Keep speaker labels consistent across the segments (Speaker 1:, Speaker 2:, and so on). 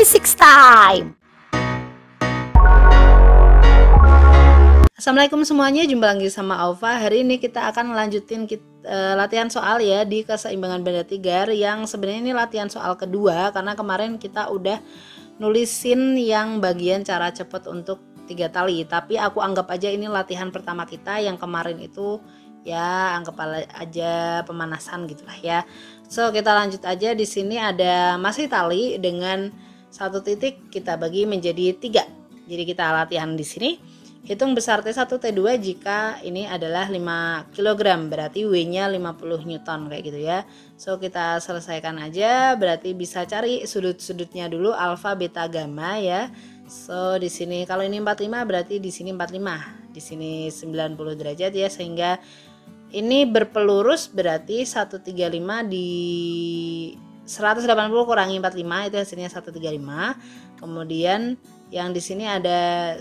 Speaker 1: Physics time.
Speaker 2: Assalamualaikum semuanya, jumpa lagi sama Alfa. Hari ini kita akan melanjutin kita, uh, latihan soal ya di keseimbangan benda tiga yang sebenarnya ini latihan soal kedua karena kemarin kita udah nulisin yang bagian cara cepet untuk tiga tali. Tapi aku anggap aja ini latihan pertama kita yang kemarin itu ya anggap aja pemanasan gitulah ya. So kita lanjut aja di sini ada masih tali dengan satu titik kita bagi menjadi tiga. Jadi kita latihan di sini Hitung besar T1 T2 jika ini adalah 5 kg berarti W-nya 50 Newton kayak gitu ya. So kita selesaikan aja berarti bisa cari sudut-sudutnya dulu alfa beta gamma ya. So di sini kalau ini 45 berarti di sini 45. Di sini 90 derajat ya sehingga ini berpelurus berarti 135 di 180 kurangi 45 itu hasilnya 135. Kemudian yang di sini ada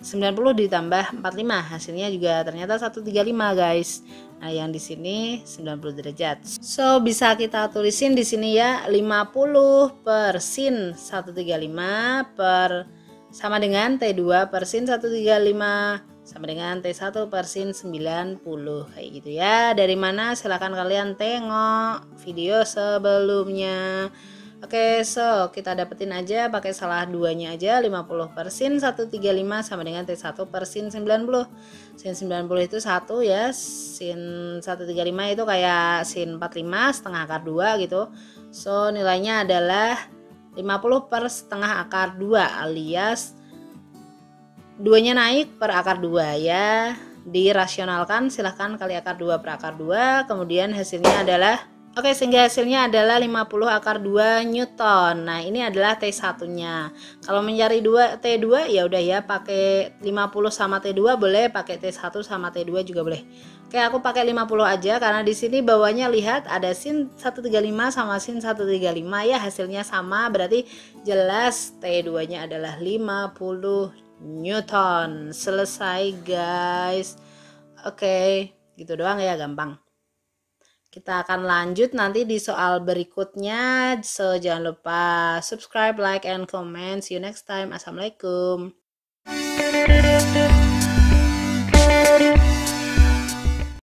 Speaker 2: 90 ditambah 45 hasilnya juga ternyata 135 guys. Nah, yang di sini 90 derajat. So, bisa kita tulisin di sini ya 50 per sin 135 per sama dengan T2 per sin 135 sama dengan T1 per sin 90 kayak gitu ya. Dari mana silahkan kalian tengok video sebelumnya. Oke, so kita dapetin aja pakai salah duanya aja 50 persen 135 sama dengan T1 persen 90. Sin 90 itu 1 ya. Sin 135 itu kayak sin 45 setengah akar 2 gitu. So nilainya adalah 50 per setengah akar 2 alias duanya naik per akar 2 ya. Dirasionalkan silahkan kali akar 2 per akar 2 kemudian hasilnya adalah Oke, sehingga hasilnya adalah 50 akar 2 Newton. Nah, ini adalah T1-nya. Kalau mencari 2 T2 ya udah ya pakai 50 sama T2 boleh, pakai T1 sama T2 juga boleh. Oke, aku pakai 50 aja karena di sini bawahnya lihat ada sin 135 sama sin 135 ya, hasilnya sama berarti jelas T2-nya adalah 50 Newton. Selesai, guys. Oke, gitu doang ya, gampang. Kita akan lanjut nanti di soal berikutnya. So, jangan lupa subscribe, like, and comment. See you next time. Assalamualaikum.